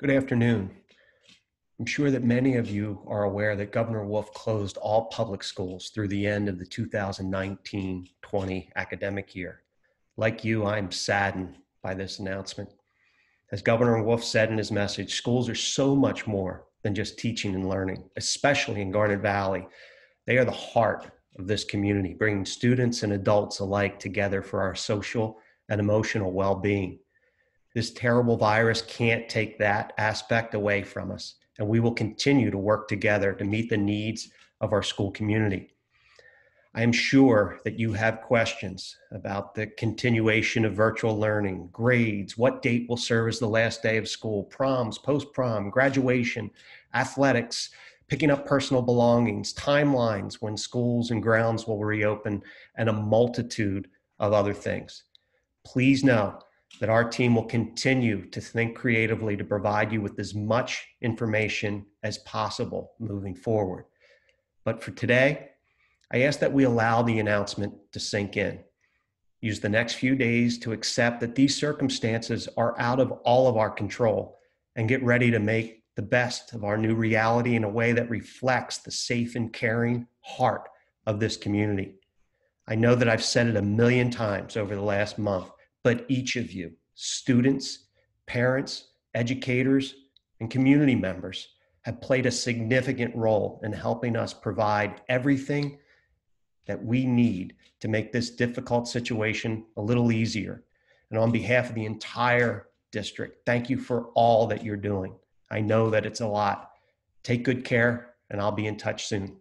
Good afternoon. I'm sure that many of you are aware that Governor Wolf closed all public schools through the end of the 2019 20 academic year. Like you, I'm saddened by this announcement. As Governor Wolf said in his message, schools are so much more than just teaching and learning, especially in Garnet Valley. They are the heart of this community, bringing students and adults alike together for our social and emotional well being. This terrible virus can't take that aspect away from us, and we will continue to work together to meet the needs of our school community. I am sure that you have questions about the continuation of virtual learning, grades, what date will serve as the last day of school, proms, post prom, graduation, athletics, picking up personal belongings, timelines when schools and grounds will reopen, and a multitude of other things. Please know that our team will continue to think creatively to provide you with as much information as possible moving forward. But for today, I ask that we allow the announcement to sink in. Use the next few days to accept that these circumstances are out of all of our control and get ready to make the best of our new reality in a way that reflects the safe and caring heart of this community. I know that I've said it a million times over the last month, but each of you, students, parents, educators, and community members, have played a significant role in helping us provide everything that we need to make this difficult situation a little easier. And on behalf of the entire district, thank you for all that you're doing. I know that it's a lot. Take good care, and I'll be in touch soon.